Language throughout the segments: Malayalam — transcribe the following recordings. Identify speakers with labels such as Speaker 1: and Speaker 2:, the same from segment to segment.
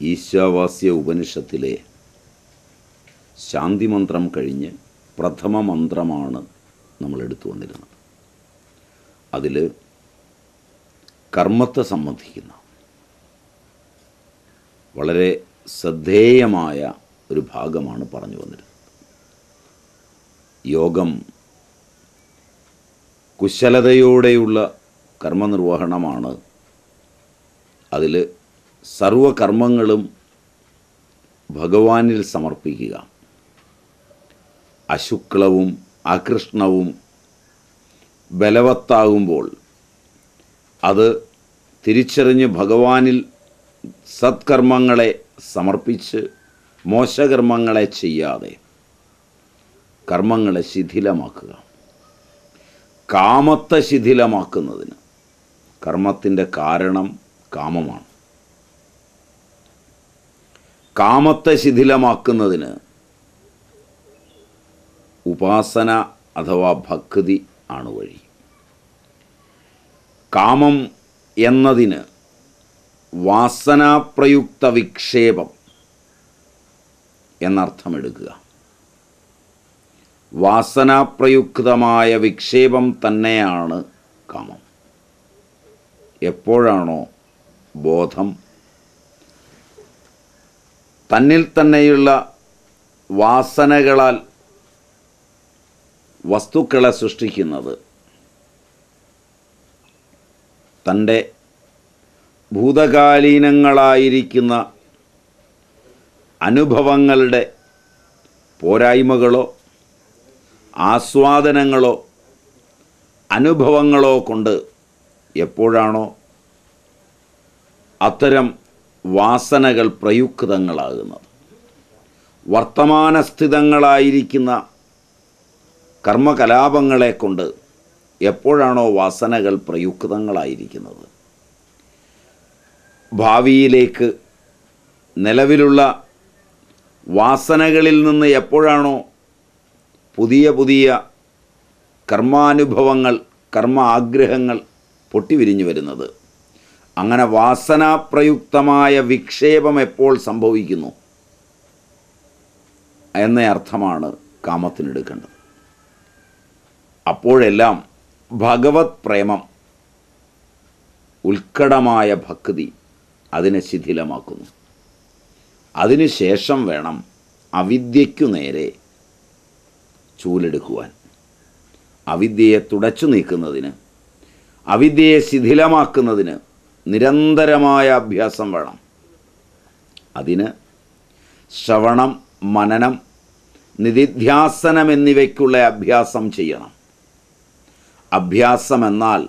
Speaker 1: ഈശാവാസ്യ ഉപനിഷത്തിലെ ശാന്തി മന്ത്രം കഴിഞ്ഞ് പ്രഥമ മന്ത്രമാണ് നമ്മൾ എടുത്തുകൊണ്ടിരുന്നത് അതിൽ കർമ്മത്തെ സംബന്ധിക്കുന്ന വളരെ ശ്രദ്ധേയമായ ഒരു ഭാഗമാണ് പറഞ്ഞു വന്നിരുന്നത്. യോഗം കുശലതയോടെയുള്ള കർമ്മനിർവഹണമാണ് അതിൽ സർവകർമ്മങ്ങളും ഭഗവാനിൽ സമർപ്പിക്കുക. അശുക്ലവും അകൃഷ്ണവും ബലവത്താകുമ്പോൾ അത് തിരിച്ചറിഞ്ഞ് ഭഗവാനിൽ സത്കർമ്മങ്ങളെ സമർപ്പിച്ച് മോശകർമ്മങ്ങളെ ചെയ്യാതെ കർമ്മങ്ങളെ ശിഥിലമാക്കുക. കാമത്തെ ശിഥിലമാക്കുന്നതിന് കർമ്മത്തിന്റെ കാരണം കാമമാണ്. കാമത്തെ ശിഥിലമാക്കുന്നതിന് ഉപാസന അഥവാ ഭക്തി ആണ് വഴി. കാമം എന്നതിന് വാസനാപ്രയുക്ത വിക്ഷേപം എന്നർത്ഥമെടുക്കുക. വാസനാപ്രയുക്തമായ വിക്ഷേപം തന്നെയാണ് കാമം. എപ്പോഴാണോ ബോധം തന്നിൽ തന്നെയുള്ള വാസനകളാൽ വസ്തുക്കളെ സൃഷ്ടിക്കുന്നത്. തന്റെ ഭൂതകാലീനങ്ങളായിരിക്കുന്ന അനുഭവങ്ങളുടെ പോരായ്മകളോ ആസ്വാദനങ്ങളോ അനുഭവങ്ങളോ കൊണ്ട് എപ്പോഴാണോ അത്തരം വാസനകൾ പ്രയുക്തങ്ങളാകുന്നത്. വർത്തമാനസ്ഥിതങ്ങളായിരിക്കുന്ന കർമ്മകലാപങ്ങളെ കൊണ്ട് എപ്പോഴാണോ വാസനകൾ പ്രയുക്തങ്ങളായിരിക്കുന്നത്. ഭാവിയിലേക്ക് നിലവിലുള്ള വാസനകളിൽ നിന്ന് എപ്പോഴാണോ പുതിയ പുതിയ കർമാനുഭവങ്ങൾ കർമ്മ ആഗ്രഹങ്ങൾ പൊട്ടിവിരിഞ്ഞു വരുന്നത്? അങ്ങനെ വാസനാപ്രയുക്തമായ വിക്ഷേപം എപ്പോൾ സംഭവിക്കുന്നു? എന്ന അർത്ഥമാണ് കാമത്തിനെടുക്കേണ്ടത്. അപ്പോഴെല്ലാം ഭഗവത് പ്രേമം ഉത്കടമായ ഭക്തി അതിനെ ശിഥിലമാക്കുന്നു. അതിനുശേഷം വേണം അവിദ്യയ്ക്കു നേരെ ചൂലെടുക്കുവാൻ. അവിദ്യയെ തുടച്ചു നീക്കുന്നതിന് അവിദ്യയെ ശിഥിലമാക്കുന്നതിന് നിരന്തരമായ അഭ്യാസം വേണം. അതിന് ശ്രവണം മനനം നിധിധ്യാസനം എന്നിവയ്ക്കുള്ള അഭ്യാസം ചെയ്യണം. അഭ്യാസം എന്നാൽ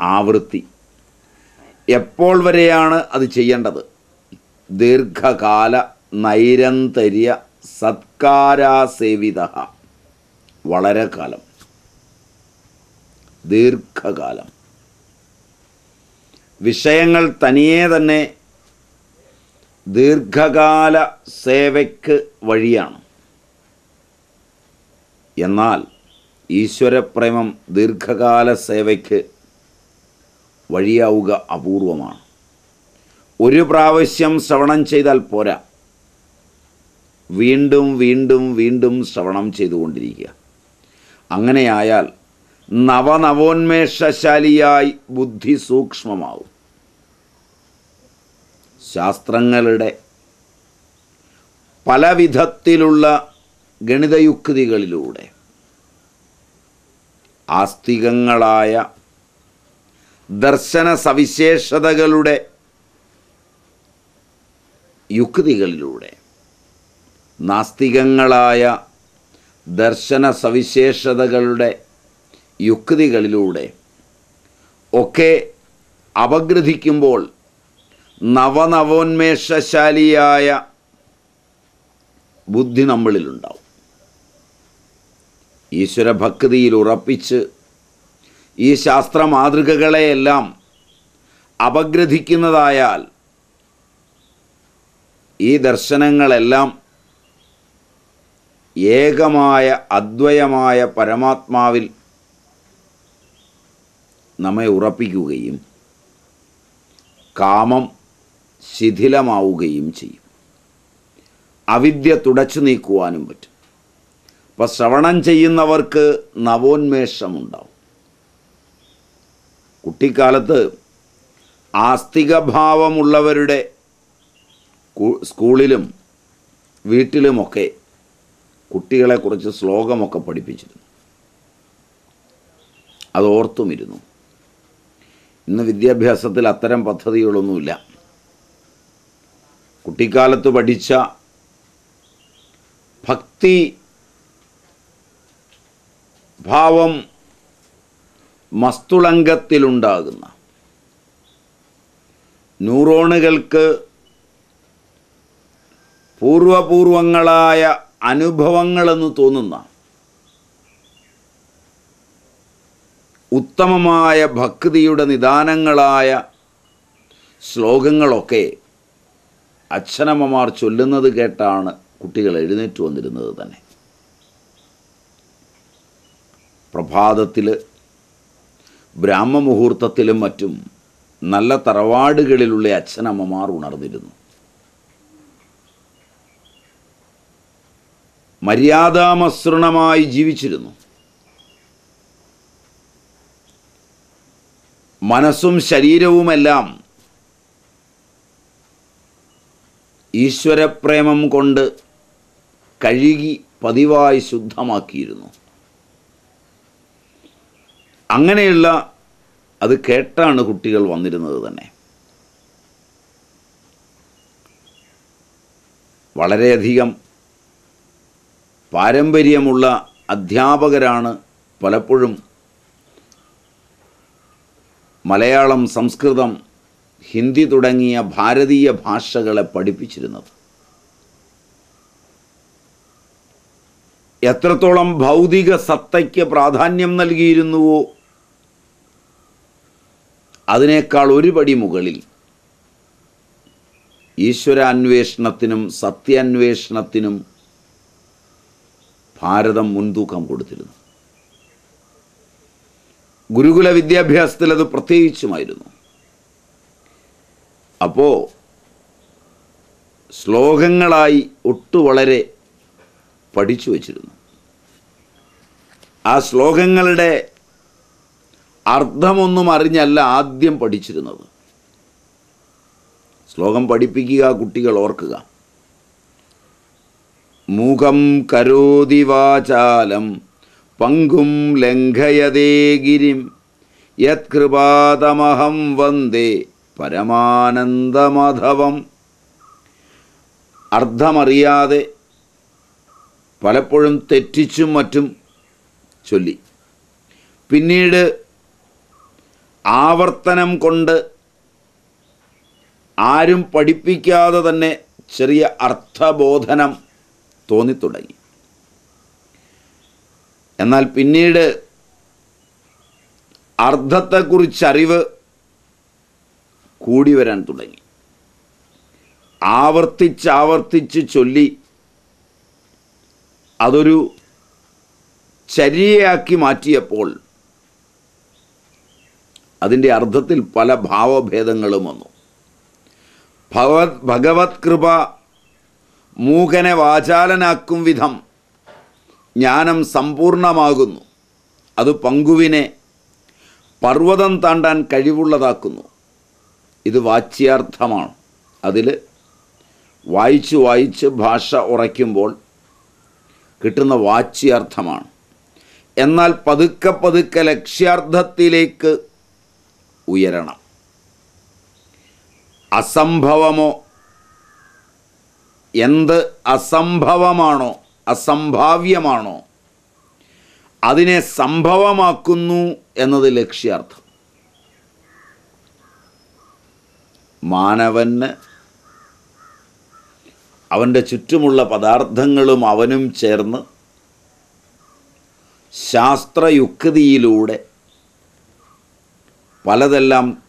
Speaker 1: ആവൃത്തി. എപ്പോൾ വരെയാണ് അത് ചെയ്യേണ്ടത്? ദീർഘകാല നൈരന്തര്യ സത്കാരാസേവിത. വളരെ കാലം. ദീർഘകാലം. വിഷയങ്ങൾ തനിയെ തന്നെ ദീർഘകാല സേവയ്ക്ക് വഴിയാണ്. എന്നാൽ ഈശ്വരപ്രേമം ദീർഘകാല സേവയ്ക്ക് വഴിയാവുക അപൂർവമാണ്. ഒരു പ്രാവശ്യം ശ്രവണം ചെയ്താൽ പോരാ. വീണ്ടും വീണ്ടും വീണ്ടും ശ്രവണം ചെയ്തുകൊണ്ടിരിക്കുക. അങ്ങനെയായാൽ നവനവോന്മേഷശാലിയായി ബുദ്ധി സൂക്ഷ്മമാവും ശാസ്ത്രങ്ങളുടെ പലവിധത്തിലുള്ള ഗണിതയുക്തികളിലൂടെ ആസ്തികങ്ങളായ ദർശന സവിശേഷതകളുടെ യുക്തികളിലൂടെ നാസ്തികങ്ങളായ ദർശന സവിശേഷതകളുടെ യുക്തികളിലൂടെ ഒക്കെ അപഗ്രഥിക്കുമ്പോൾ നവനവോന്മേഷശാലിയായ ബുദ്ധി നമ്മളിലുണ്ടാവും. ഈശ്വരഭക്തിയിൽ ഉറപ്പിച്ച് ഈ ശാസ്ത്ര മാതൃകകളെയെല്ലാം അപഗ്രഥിക്കുന്നതായാൽ ഈ ദർശനങ്ങളെല്ലാം ഏകമായ അദ്വയമായ പരമാത്മാവിൽ നമ്മെ ഉറപ്പിക്കുകയും കാമം ശിഥിലമാവുകയും ചെയ്യും. അവിദ്യ തുടച്ചു നീക്കുവാനും പറ്റും. അപ്പം ശ്രവണം ചെയ്യുന്നവർക്ക് നവോന്മേഷമുണ്ടാവും. കുട്ടിക്കാലത്ത് ആസ്തികഭാവമുള്ളവരുടെ സ്കൂളിലും വീട്ടിലുമൊക്കെ കുട്ടികളെക്കുറിച്ച് ശ്ലോകമൊക്കെ പഠിപ്പിച്ചിരുന്നു. അത് ഓർത്തുമിരുന്നു ഇന്ന് വിദ്യാഭ്യാസത്തിൽ അത്തരം പദ്ധതികളൊന്നുമില്ല. കുട്ടിക്കാലത്ത് പഠിച്ച ഭക്തി ഭാവം മസ്തുളങ്കത്തിലുണ്ടാകുന്ന ന്യൂറോണുകൾക്ക് പൂർവപൂർവങ്ങളായ അനുഭവങ്ങളെന്ന് തോന്നുന്ന ഉത്തമമായ ഭക്തിയുടെ നിദാനങ്ങളായ ശ്ലോകങ്ങളൊക്കെ അച്ഛനമ്മമാർ ചൊല്ലുന്നത് കേട്ടാണ് കുട്ടികൾ എഴുന്നേറ്റ് വന്നിരുന്നത് തന്നെ. പ്രഭാതത്തിൽ ബ്രാഹ്മമുഹൂർത്തത്തിലും മറ്റും നല്ല തറവാടുകളിലുള്ള അച്ഛനമ്മമാർ ഉണർന്നിരുന്നു. മര്യാദാമസൃണമായി ജീവിച്ചിരുന്നു. മനസ്സും ശരീരവുമെല്ലാം ഈശ്വരപ്രേമം കൊണ്ട് കഴുകി പതിവായി ശുദ്ധമാക്കിയിരുന്നു. അങ്ങനെയുള്ള അത് കേട്ടാണ് കുട്ടികൾ വന്നിരുന്നത് തന്നെ. വളരെയധികം പാരമ്പര്യമുള്ള അധ്യാപകരാണ് പലപ്പോഴും മലയാളം സംസ്കൃതം ഹിന്ദി തുടങ്ങിയ ഭാരതീയ ഭാഷകളെ പഠിപ്പിച്ചിരുന്നത്. എത്രത്തോളം ഭൗതിക സത്തയ്ക്ക് പ്രാധാന്യം നൽകിയിരുന്നുവോ അതിനേക്കാൾ ഒരുപടി മുകളിൽ ഈശ്വരാന്വേഷണത്തിനും സത്യാന്വേഷണത്തിനും ഭാരതം മുൻതൂക്കം കൊടുത്തിരുന്നു. ഗുരുകുല വിദ്യാഭ്യാസത്തിൽ അത് പ്രത്യേകിച്ചുമായിരുന്നു. അപ്പോൾ ശ്ലോകങ്ങളായി ഒട്ടു വളരെ പഠിച്ചു വച്ചിരുന്നു. ആ ശ്ലോകങ്ങളുടെ അർത്ഥമൊന്നും അറിഞ്ഞല്ല ആദ്യം പഠിച്ചിരുന്നത്. ശ്ലോകം പഠിപ്പിക്കുക കുട്ടികൾ ഓർക്കുക. മുഖം കരോതി വാചാലം പങ്കും ലംഘയതേ ഗിരിം. യത്കൃപാതമഹം വന്ദേ പരമാനന്ദമാധവം. അർത്ഥമറിയാതെ പലപ്പോഴും തെറ്റിച്ചും മറ്റും ചൊല്ലി. പിന്നീട് ആവർത്തനം കൊണ്ട് ആരും പഠിപ്പിക്കാതെ തന്നെ ചെറിയ അർത്ഥബോധനം തോന്നിത്തുടങ്ങി. എന്നാൽ പിന്നീട് അർത്ഥത്തെക്കുറിച്ചറിവ് കൂടി വരാൻ തുടങ്ങി. ആവർത്തിച്ചാവർത്തിച്ച് ചൊല്ലി അതൊരു ചര്യയാക്കി മാറ്റിയപ്പോൾ അതിന്റെ അർത്ഥത്തിൽ പല ഭാവഭേദങ്ങളും വന്നു. ഭഗവത് ഭഗവത് കൃപ മൂകനെ വാചാലനാക്കും വിധം ജ്ഞാനം സമ്പൂർണമാകുന്നു. അത് പങ്കുവിനെ പർവതം താണ്ടാൻ കഴിവുള്ളതാക്കുന്നു. ഇത് വാച്യാർത്ഥമാണ്. അതിൽ വായിച്ച് വായിച്ച് ഭാഷ ഉറയ്ക്കുമ്പോൾ കിട്ടുന്ന വാച്യാർത്ഥമാണ്. എന്നാൽ പതുക്കെ പതുക്കെ ലക്ഷ്യാർത്ഥത്തിലേക്ക് ഉയരണം. അസംഭവമോ? എന്ത് അസംഭവമാണോ? അസംഭാവ്യമാണോ? അതിനെ സംഭവമാക്കുന്നു എന്നത് ലക്ഷ്യാർത്ഥം. മാനവന് അവന്റെ ചുറ്റുമുള്ള പദാർത്ഥങ്ങളും അവനും ചേർന്ന് ശാസ്ത്രയുക്തിയിലൂടെ പലതെല്ലാം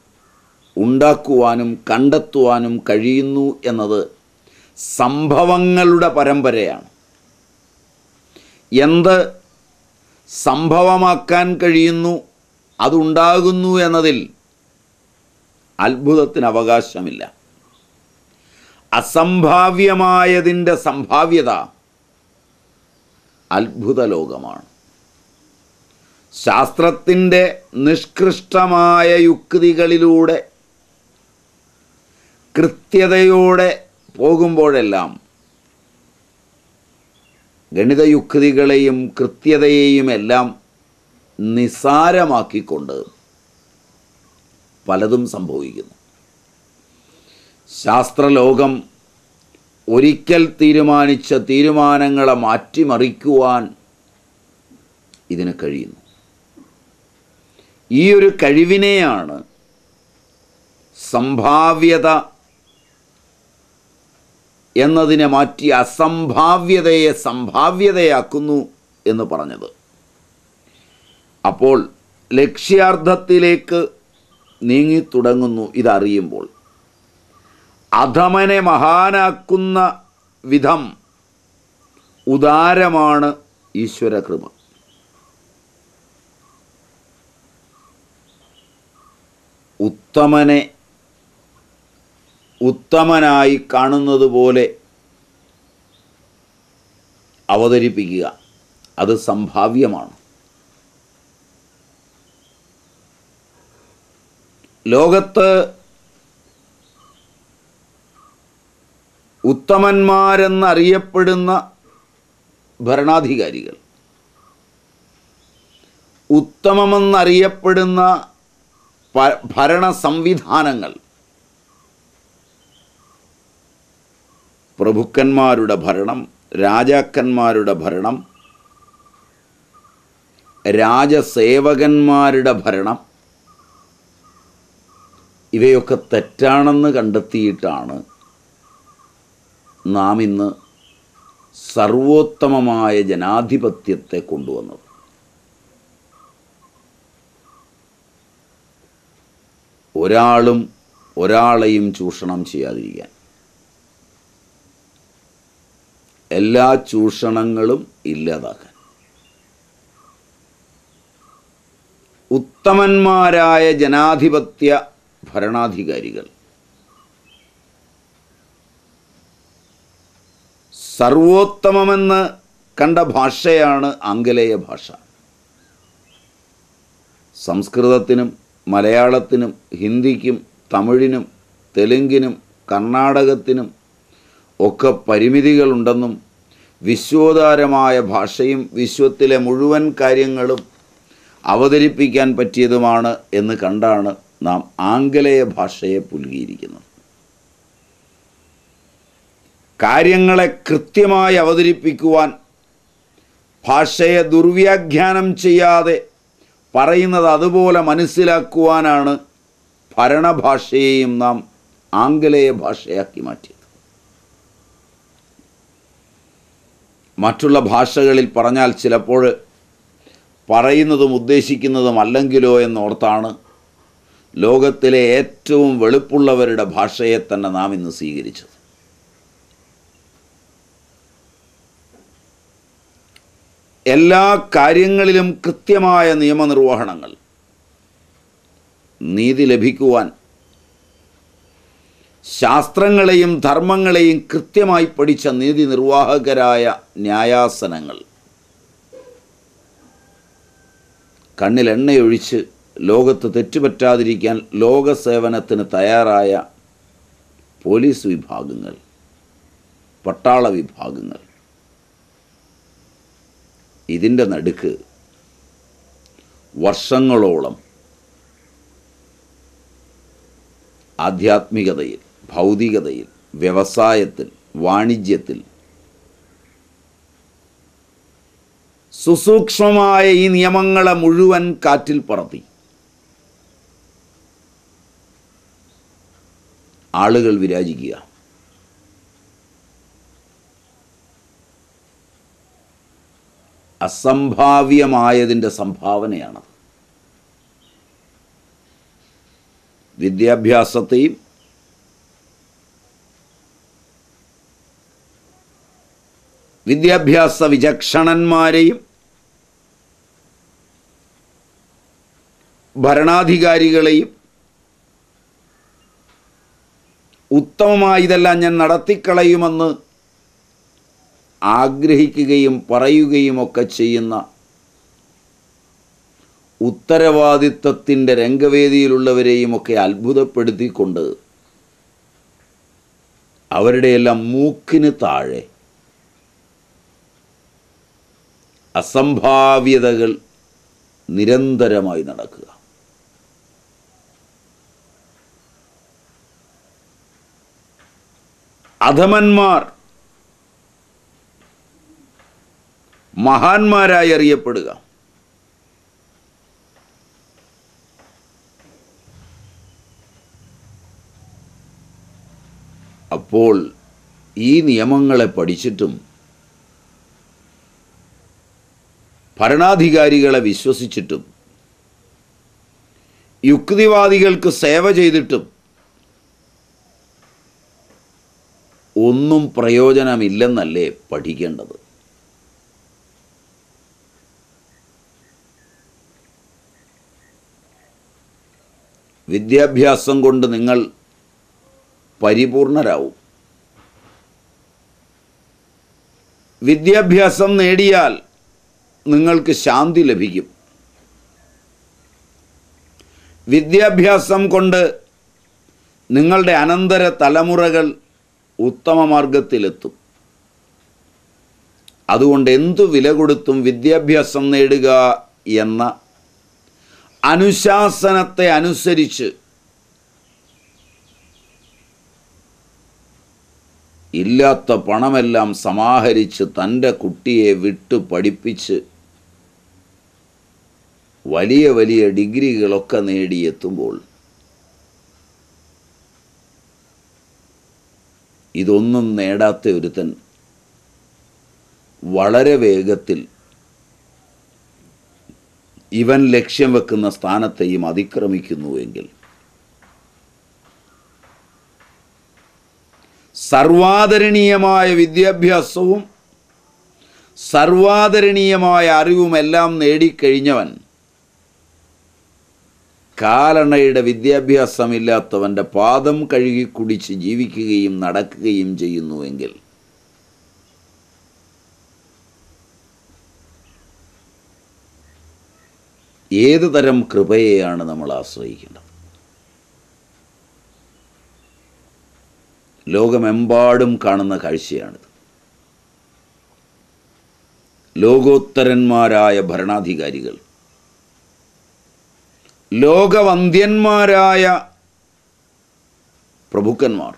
Speaker 1: ഉണ്ടാക്കുവാനും കണ്ടെത്തുവാനും കഴിയുന്നു എന്നത് സംഭവങ്ങളുടെ പരമ്പരയാണ്. എന്ത് സംഭവമാക്കാൻ കഴിയുന്നു അതുണ്ടാകുന്നു എന്നതിൽ അത്ഭുതത്തിന് അവകാശമില്ല. അസംഭാവ്യമായതിന്റെ സംഭാവ്യത അത്ഭുത ലോകമാണ് ശാസ്ത്രത്തിന്റെ നിഷ്കൃഷ്ടമായ യുക്തികളിലൂടെ കൃത്യതയോടെ പോകുമ്പോഴെല്ലാം ഗണിതയുക്തികളെയും കൃത്യതയെയും എല്ലാം നിസാരമാക്കിക്കൊണ്ട് പലതും സംഭവിക്കുന്നു. ശാസ്ത്രലോകം ഒരിക്കൽ തീരുമാനിച്ച തീരുമാനങ്ങളെ മാറ്റിമറിക്കുവാൻ ഇതിന് കഴിയുന്നു. ഈ ഒരു കഴിവിനെയാണ് സംഭാവ്യത എന്നതിനെ മാറ്റി അസംഭാവ്യതയെ സംഭാവ്യതയാക്കുന്നു എന്ന് പറഞ്ഞത്. അപ്പോൾ ലക്ഷ്യാർത്ഥത്തിലേക്ക് നീങ്ങിത്തുടങ്ങുന്നു ഇതറിയുമ്പോൾ. അധമനെ മഹാനാക്കുന്ന വിധം ഉദാരമാണ് ഈശ്വരകൃപ. ഉത്തമനെ ഉത്തമനായി കാണുന്നത് പോലെ അവതരിപ്പിക്കുക. അത് സംഭാവ്യമാണ്. ലോകത്ത് ഉത്തമന്മാരെന്നറിയപ്പെടുന്ന ഭരണാധികാരികൾ ഉത്തമമെന്നറിയപ്പെടുന്ന ഭരണ സംവിധാനങ്ങൾ പ്രഭുക്കന്മാരുടെ ഭരണം രാജാക്കന്മാരുടെ ഭരണം രാജസേവകന്മാരുടെ ഭരണം ഇവയൊക്കെ തെറ്റാണെന്ന് കണ്ടെത്തിയിട്ടാണ് നാം ഇന്ന് സർവോത്തമമായ ജനാധിപത്യത്തെ കൊണ്ടുവന്നത്. ഒരാളും ഒരാളെയും ചൂഷണം ചെയ്യാതിരിക്കാൻ. എല്ലാ ചൂഷണങ്ങളും ഇല്ലാതാക്കാൻ. ഉത്തമന്മാരായ ജനാധിപത്യ ഭരണാധികാരികൾ സർവോത്തമമെന്ന് കണ്ട ഭാഷയാണ് ആംഗലേയ ഭാഷ. സംസ്കൃതത്തിനും മലയാളത്തിനും ഹിന്ദിക്കും തമിഴിനും തെലുങ്കിനും കർണാടകത്തിനും ഒക്കെ പരിമിതികളുണ്ടെന്നും വിശ്വോദാരമായ ഭാഷയും വിശ്വത്തിലെ മുഴുവൻ കാര്യങ്ങളും അവതരിപ്പിക്കാൻ പറ്റിയതുമാണ് എന്ന് കണ്ടാണ് നാം ആംഗലേയ ഭാഷയെ പുൽകിയിരിക്കുന്നത്. കാര്യങ്ങളെ കൃത്യമായി അവതരിപ്പിക്കുവാൻ ഭാഷയെ ദുർവ്യാഖ്യാനം ചെയ്യാതെ പറയുന്നത് അതുപോലെ മനസ്സിലാക്കുവാനാണ് ഭരണഭാഷയെയും നാം ആംഗലേയ ഭാഷയാക്കി മാറ്റിയത്. മറ്റുള്ള ഭാഷകളിൽ പറഞ്ഞാൽ ചിലപ്പോൾ പറയുന്നതും ഉദ്ദേശിക്കുന്നതും അല്ലെങ്കിലോ എന്നോർത്താണ്. ലോകത്തിലെ ഏറ്റവും വെളുപ്പുള്ളവരുടെ ഭാഷയെ തന്നെ നാം ഇന്ന് സ്വീകരിച്ചത്. എല്ലാ കാര്യങ്ങളിലും കൃത്യമായ നിയമനിർവഹണങ്ങൾ നീതി ലഭിക്കുവാൻ ശാസ്ത്രങ്ങളെയും ധർമ്മങ്ങളെയും കൃത്യമായി പഠിച്ച നീതി നിർവാഹകരായ ന്യായാസനങ്ങൾ. കണ്ണിൽ എണ്ണയൊഴിച്ച് ലോകത്ത് തെറ്റുപറ്റാതിരിക്കാൻ ലോകസേവനത്തിന് തയ്യാറായ പോലീസ് വിഭാഗങ്ങൾ പട്ടാള വിഭാഗങ്ങൾ. ഇതിന്റെ നടുക്ക് വർഷങ്ങളോളം ആധ്യാത്മികതയിൽ ഭൗതികതയിൽ വ്യവസായത്തിൽ വാണിജ്യത്തിൽ സുസൂക്ഷ്മമായ ഈ നിയമങ്ങളെ മുഴുവൻ കാറ്റിൽ പറത്തി. ആളുകൾ വിരാജിക്കുക. അസംഭാവ്യമായതിന്റെ സംഭാവനയാണ് വിദ്യാഭ്യാസത്തെയും വിദ്യാഭ്യാസ വിചക്ഷണന്മാരെയും ഭരണാധികാരികളെയും ഉത്തമമായി ഇതെല്ലാം ഞാൻ നടത്തിക്കളയുമെന്ന് ആഗ്രഹിക്കുകയും പറയുകയും ഒക്കെ ചെയ്യുന്ന ഉത്തരവാദിത്വത്തിന്റെ രംഗവേദിയിലുള്ളവരെയും ഒക്കെ അത്ഭുതപ്പെടുത്തിക്കൊണ്ട് അവരുടെയെല്ലാം മൂക്കിന് താഴെ അസംഭാവ്യതകൾ നിരന്തരമായി നടക്കുക. അധമന്മാർ മഹാന്മാരായി അറിയപ്പെടുക. അപ്പോൾ ഈ നിയമങ്ങളെ പഠിച്ചിട്ടും ഭരണാധികാരികളെ വിശ്വസിച്ചിട്ടും യുക്തിവാദികൾക്ക് സേവ ചെയ്തിട്ടും ഒന്നും പ്രയോജനമില്ലെന്നല്ലേ പഠിക്കേണ്ടത്? വിദ്യാഭ്യാസം കൊണ്ട് നിങ്ങൾ പരിപൂർണരാവും. വിദ്യാഭ്യാസം നേടിയാൽ നിങ്ങൾക്ക് ശാന്തി ലഭിക്കും. വിദ്യാഭ്യാസം കൊണ്ട് നിങ്ങളുടെ അനന്തര തലമുറകൾ ഉത്തമ മാർഗത്തിലെത്തും അതുകൊണ്ട് എന്തു വില കൊടുത്തും വിദ്യാഭ്യാസം നേടുക എന്ന അനുശാസനത്തെ അനുസരിച്ച് ഇല്ലാത്ത പണമെല്ലാം സമാഹരിച്ച് തന്റെ കുട്ടിയെ വിട്ടു പഠിപ്പിച്ച് വലിയ വലിയ ഡിഗ്രികളൊക്കെ നേടിയെത്തുമ്പോൾ ഇതൊന്നും നേടാത്ത ഒരുത്തൻ വളരെ വേഗത്തിൽ ഇവൻ ലക്ഷ്യം വെക്കുന്ന സ്ഥാനത്തെയും അതിക്രമിക്കുന്നുവെങ്കിൽ സർവാദരണീയമായ വിദ്യാഭ്യാസവും സർവാദരണീയമായ അറിവുമെല്ലാം നേടിക്കഴിഞ്ഞവൻ കാലണയുടെ വിദ്യാഭ്യാസമില്ലാത്തവന്റെ പാദം കഴുകി കുടിച്ച് ജീവിക്കുകയും നടക്കുകയും ചെയ്യുന്നുവെങ്കിൽ ഏത് തരം കൃപയെയാണ് നമ്മൾ ആശ്രയിക്കേണ്ടത്? ലോകമെമ്പാടും കാണുന്ന കാഴ്ചയാണിത്. ലോകോത്തരന്മാരായ ഭരണാധികാരികൾ ലോകവന്ധ്യന്മാരായ പ്രഭുക്കന്മാർ.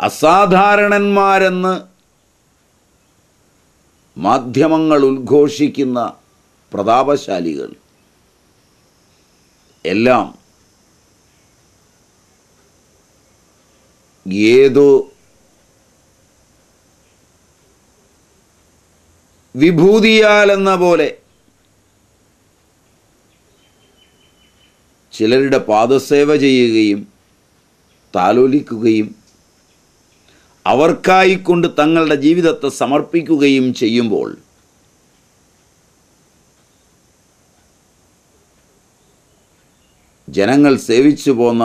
Speaker 1: അസാധാരണന്മാരെന്ന് മാധ്യമങ്ങൾ ഉദ്ഘോഷിക്കുന്ന പ്രതാപശാലികൾ. എല്ലാം ഏതോ വിഭൂതിയാലെന്ന പോലെ ചിലരുടെ പാദസേവ ചെയ്യുകയും താലോലിക്കുകയും അവർക്കായിക്കൊണ്ട് തങ്ങളുടെ ജീവിതത്തെ സമർപ്പിക്കുകയും ചെയ്യുമ്പോൾ ജനങ്ങൾ സേവിച്ചു പോന്ന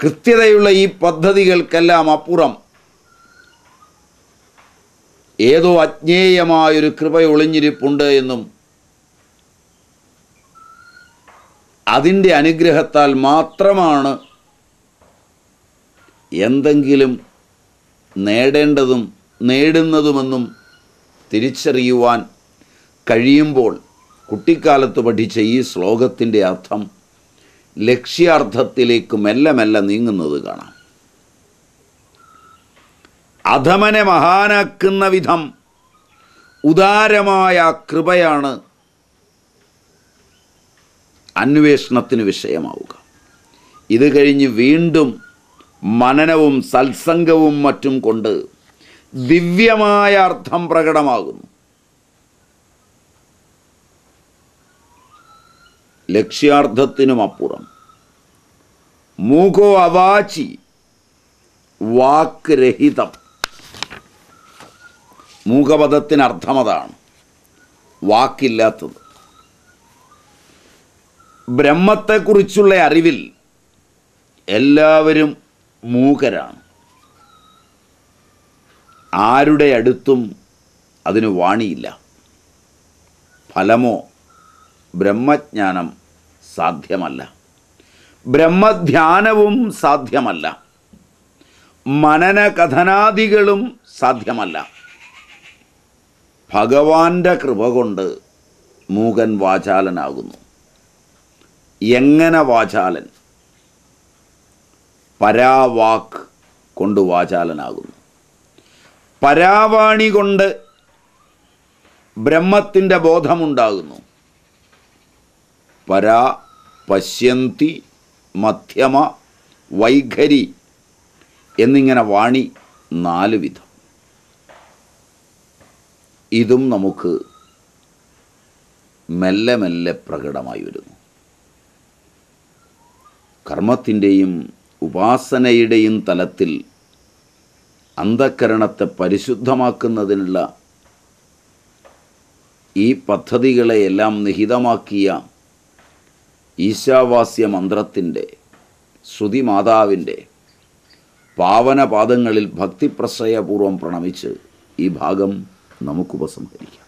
Speaker 1: കൃത്യതയുള്ള ഈ പദ്ധതികൾക്കെല്ലാം അപ്പുറം ഏതോ അജ്ഞേയമായൊരു കൃപ ഒളിഞ്ഞിരിപ്പുണ്ട് എന്നും അതിന്റെ അനുഗ്രഹത്താൽ മാത്രമാണ് എന്തെങ്കിലും നേടേണ്ടതും നേടുന്നതുമെന്നും തിരിച്ചറിയുവാൻ കഴിയുമ്പോൾ കുട്ടിക്കാലത്ത് പഠിച്ച ഈ ശ്ലോകത്തിന്റെ അർത്ഥം ലക്ഷ്യാർത്ഥത്തിലേക്ക് മെല്ലെ മെല്ലെ നീങ്ങുന്നത് കാണാം. അധമനെ മഹാനാക്കുന്ന വിധം ഉദാരമായ കൃപയാണ് അന്വേഷണത്തിന് വിഷയമാവുക. ഇത് കഴിഞ്ഞ് വീണ്ടും മനനവും സത്സംഗവും മറ്റും കൊണ്ട് ദിവ്യമായ അർത്ഥം പ്രകടമാകുന്നു. ലക്ഷ്യാർത്ഥത്തിനും അപ്പുറം. മൂകോ അവാചി വാക്ക് രഹിതം മൂകപദത്തിന് അർത്ഥം അതാണ്. വാക്കില്ലാത്തത്. ബ്രഹ്മത്തെക്കുറിച്ചുള്ള അറിവിൽ എല്ലാവരും മൂകരാണ്. ആരുടെ അടുത്തും അതിന് വാണിയില്ല. ഫലമോ ബ്രഹ്മജ്ഞാനം സാധ്യമല്ല. ബ്രഹ്മധ്യാനവും സാധ്യമല്ല. മനന കഥനാദികളും സാധ്യമല്ല. ഭഗവാന്റെ കൃപ കൊണ്ട് മൂകൻ വാചാലനാകുന്നു. എങ്ങനെ വാചാലൻ? പരാവാക്ക് കൊണ്ട് വാചാലനാകുന്നു. പരാവാണി കൊണ്ട് ബ്രഹ്മത്തിന്റെ ബോധമുണ്ടാകുന്നു. പരാ പശ്യന്തി മധ്യമ വൈഖരി എന്നിങ്ങനെ വാണി നാല് വിധം. ഇതും നമുക്ക് മെല്ലെ മെല്ലെ പ്രകടമായി വരുന്നു. കർമ്മത്തിന്റെയും ഉപാസനയുടെയും തലത്തിൽ അന്ധക്കരണത്തെ പരിശുദ്ധമാക്കുന്നതിനുള്ള ഈ പദ്ധതികളെയെല്ലാം നിഹിതമാക്കിയ ഈശാവാസ്യ മന്ത്രത്തിന്റെ ശ്രുതിമാതാവിന്റെ പാവനപാദങ്ങളിൽ ഭക്തിപ്രശ്രയപൂർവം പ്രണമിച്ച് ഈ ഭാഗം നമുക്ക് ഉപസംഹരിക്കാം